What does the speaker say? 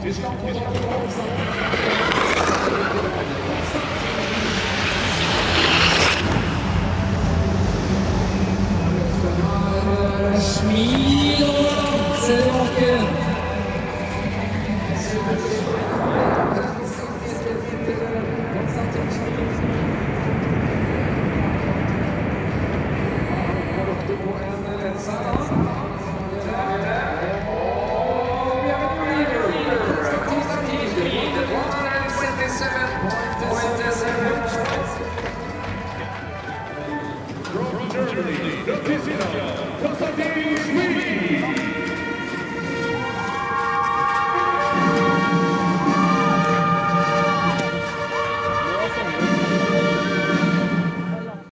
Schmid og From Germany,